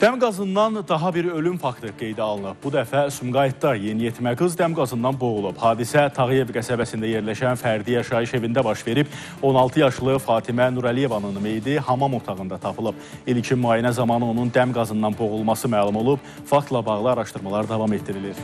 Dəm qazından daha bir ölüm faktı qeydə alınıb. Bu dəfə Sumqayıtda yeniyetmə qız dəm qazından boğulub. Hadisə Tağıyev qəsəbəsində yerləşən fərdi yaşayış evində baş verib. 16 yaşlı Fatimə Nurəliyevanın meyidi hamam otağında tapılıb. İlkin müayinə zamanı onun dəm qazından boğulması məlum olub. Faktla bağlı araşdırmalar davam etdirilir.